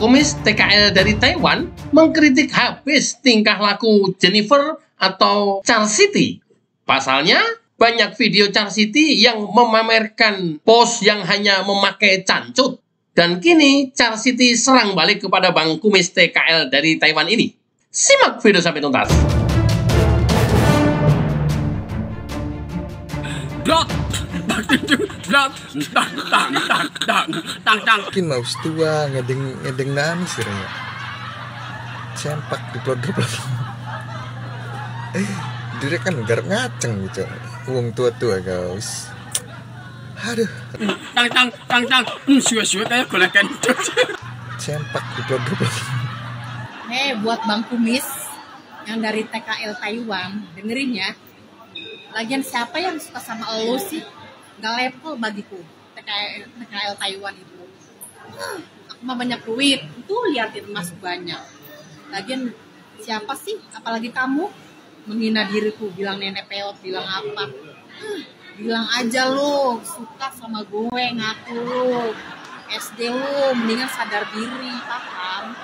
Kumis TKL dari Taiwan mengkritik habis tingkah laku Jennifer atau Charles City. Pasalnya, banyak video Charles City yang memamerkan pose yang hanya memakai cancut. Dan kini Charles City serang balik kepada Bang Kumis TKL dari Taiwan ini. Simak video sampai tuntas. Mungkin mau tua ngedeng ngedeng nangis ya sempak di pelodor eh dia kan garap ngaceng gitu. Uang tua tua guys. Aduh. Tang tang tang tang suwe suwe kayak kolekan sempak di pelodor Hei, buat Bang Kumis yang dari TKL Taiwan, dengerin ya. Lagian siapa yang suka sama lo sih? Gak level bagiku TKL, TKL Taiwan itu. Aku mah banyak duit, itu liatin emas banyak. Lagian siapa sih? Apalagi kamu menghina diriku, bilang nenek peot, bilang apa? Bilang aja lo suka sama gue, ngaku lo. SD lo, mendingan sadar diri, paham?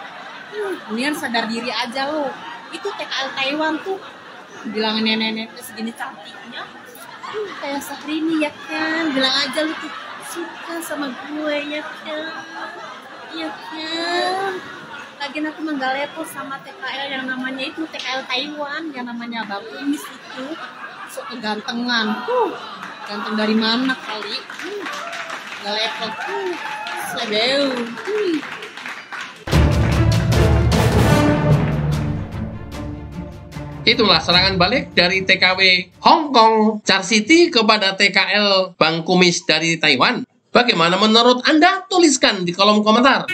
mendingan sadar diri aja lo itu TKL Taiwan tuh bilang nenek-nenek segini cantiknya uh, kayak Sakrini ya kan? Bilang aja lo tuh suka sama gue ya kan? Ya kan? Lagi aku mah sama TKL yang namanya itu TKL Taiwan yang namanya Bang Kumis itu. So kegantengan. Tuh ganteng dari mana kali? Hmm. gak tuh sebel hmm. Itulah serangan balik dari TKW Hong Kong Char City kepada TKL Bang Kumis dari Taiwan. Bagaimana menurut Anda? Tuliskan di kolom komentar.